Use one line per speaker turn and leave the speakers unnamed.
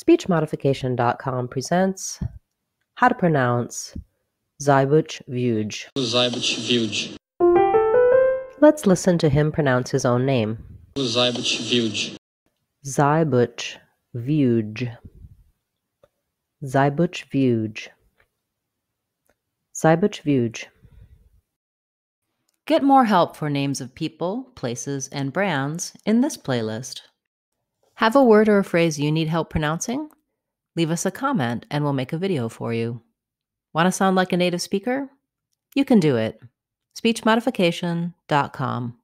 SpeechModification.com presents How to Pronounce Seyboth Wild.
Seyboth Wild.
Let's listen to him pronounce his own name.
Seyboth Wild.
Seyboth Wild. Seyboth Wild. Seyboth Wild.
Get more help for names of people, places, and brands in this playlist. Have a word or a phrase you need help pronouncing? Leave us a comment and we'll make a video for you. Want to sound like a native speaker? You can do it. SpeechModification.com.